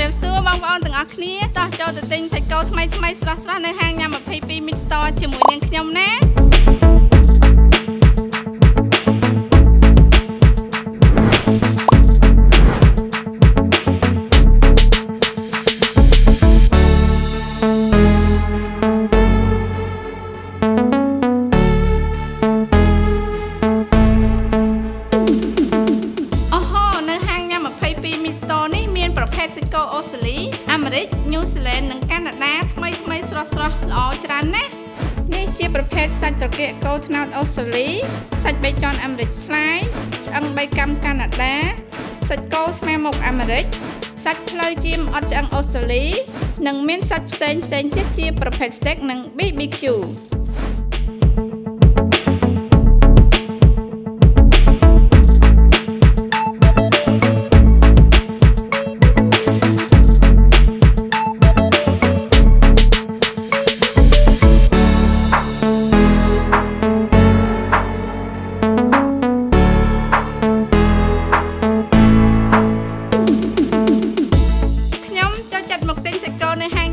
រាបសួរបងប្អូនទាំងអស់គ្នាតោះចូលទៅទិញសាច់គោថ្មីថ្មីស្រស់ៗនៅហាងញ៉ាំ22 Mixstore ជាមួយនាងខ្ញុំណា មានប្រភេទសាច់គោអូស្ត្រាលីអាមេរិកញូហ្សេឡង់និងកាណាដាថ្មីថ្មីស្រស់ស្រស់ល្អច្រើនណាស់នេះជាប្រភេទសាច់ត្រគាកគោត្នោតអូស្ត្រាលីសាច់បេចនអាមេរិកស្លាយឆ្អឹង3កាំកាណាដាសាច់គោស្នាមុខអាមេរិកសាច់ផ្លូវជៀមអត់ឆ្អឹងអូស្ត្រាលី និងមានសាច់ផ្សេងផ្សេងទៀតជាប្រភេទ steak និង BBQ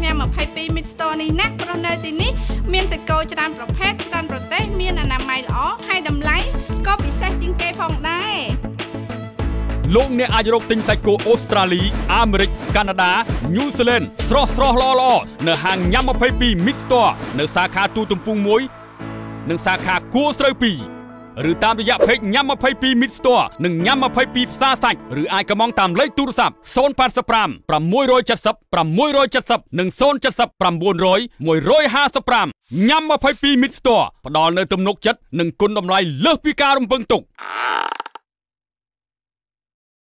នៅហាងញ៉ាំ22 Mid Store នេះណាស់ព្រោះនៅទីនេះមានសាច់គោច្រើនប្រភេទច្រើនប្រទេសមានអនាម័យល្អហើយតម្លៃក៏ពិសេសជាងគេផងដែរលោកអ្នកអាចរកទិញសាច់គោអូស្ត្រាលីអាមេរិកកាណាដាញូហ្សេឡង់ស្រស់ស្រស់ល្អល្អនៅហាងញ៉ាំ22 Mid Store នៅសាខាទូទំពូង1និងសាខាគួរស្រូវ2 ឬតាមរយៈ page ញ៉ាំ22 Mid Store និងញ៉ាំ22ផ្សារសាច់ឬអាចកម្មងតាមលេខទូរស័ព្ទ085 670 670និង070 900 155ញ៉ាំ22 Mid Store ផ្ដល់នៅទំនុកចិត្តនិងគុណតម្លៃលើសពីការរំពឹងទុក